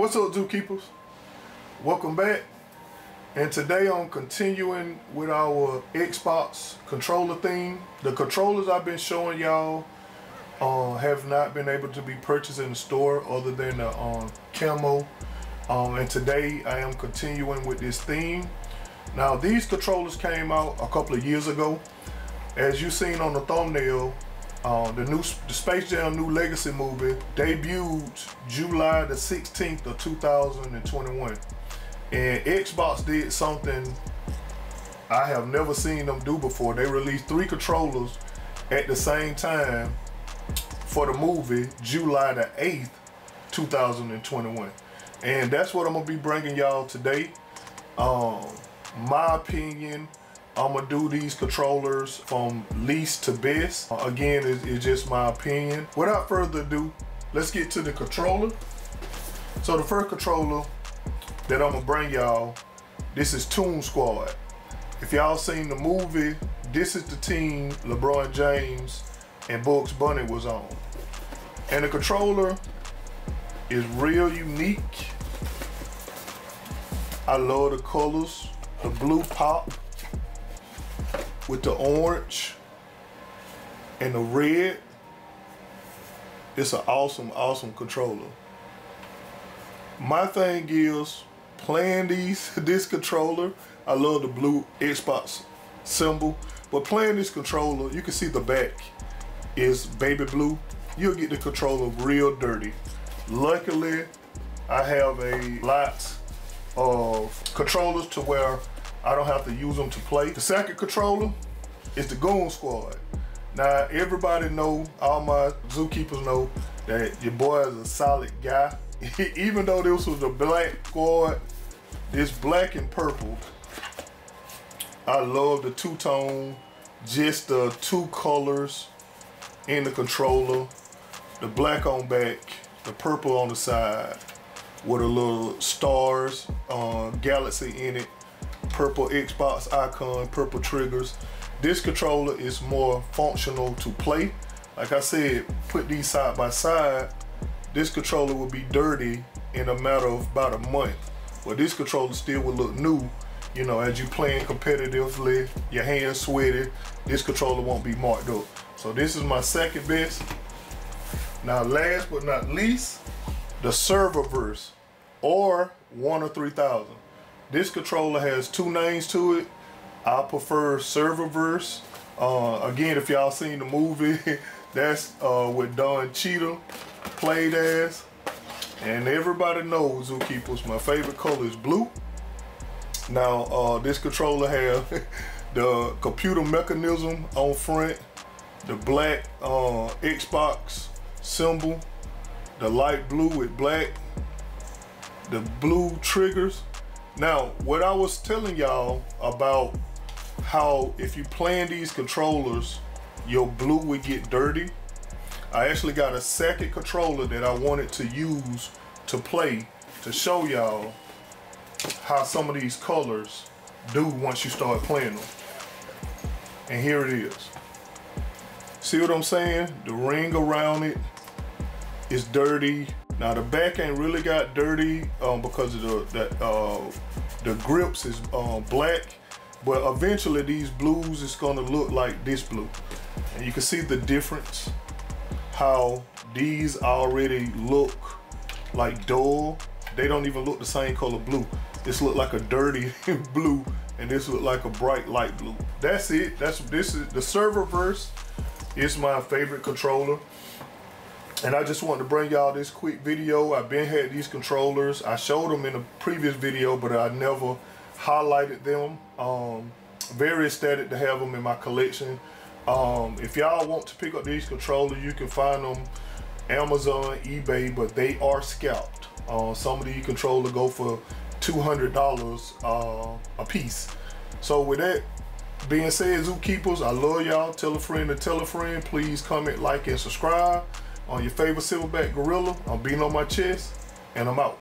What's up, zookeepers? Welcome back. And today I'm continuing with our Xbox controller theme. The controllers I've been showing y'all uh, have not been able to be purchased in the store other than the um, camo. Um, and today I am continuing with this theme. Now these controllers came out a couple of years ago. As you seen on the thumbnail, uh, the new the Space Jam New Legacy movie debuted July the 16th of 2021. And Xbox did something I have never seen them do before. They released three controllers at the same time for the movie July the 8th, 2021. And that's what I'm gonna be bringing y'all today. Um, my opinion, I'm gonna do these controllers from least to best. Again, it's, it's just my opinion. Without further ado, let's get to the controller. So the first controller that I'm gonna bring y'all, this is Toon Squad. If y'all seen the movie, this is the team LeBron James and Bugs Bunny was on. And the controller is real unique. I love the colors, the blue pop with the orange and the red. It's an awesome, awesome controller. My thing is playing these this controller. I love the blue Xbox symbol, but playing this controller, you can see the back is baby blue. You'll get the controller real dirty. Luckily, I have a lot of controllers to where I don't have to use them to play. The second controller is the Goon Squad. Now, everybody know, all my zookeepers know that your boy is a solid guy. Even though this was a black squad, this black and purple, I love the two-tone, just the two colors in the controller, the black on back, the purple on the side, with a little stars, uh, galaxy in it, purple Xbox icon, purple triggers. This controller is more functional to play. Like I said, put these side by side, this controller will be dirty in a matter of about a month. But this controller still will look new. You know, as you playing competitively, your hands sweaty, this controller won't be marked up. So this is my second best. Now last but not least, the Serververse or Warner 3000. This controller has two names to it. I prefer Serververse. Uh, again, if y'all seen the movie, that's uh, with Don Cheadle played as. And everybody knows, Zookeepers, my favorite color is blue. Now, uh, this controller has the computer mechanism on front, the black uh, Xbox symbol, the light blue with black, the blue triggers. Now, what I was telling y'all about how if you playing these controllers, your blue would get dirty. I actually got a second controller that I wanted to use to play to show y'all how some of these colors do once you start playing them. And here it is. See what I'm saying? The ring around it is dirty. Now the back ain't really got dirty um, because of the that uh, the grips is uh, black, but eventually these blues is gonna look like this blue, and you can see the difference. How these already look like dull. They don't even look the same color blue. This look like a dirty blue, and this look like a bright light blue. That's it. That's this is the Serververse. Is my favorite controller. And I just wanted to bring y'all this quick video. I've been had these controllers. I showed them in a previous video, but I never highlighted them. Um, very ecstatic to have them in my collection. Um, if y'all want to pick up these controllers, you can find them Amazon, eBay, but they are scalped. Uh, some of these controllers go for $200 uh, a piece. So with that being said, Zookeepers, I love y'all. Tell a friend to tell a friend. Please comment, like, and subscribe on your favorite silverback gorilla. I'm beating on my chest, and I'm out.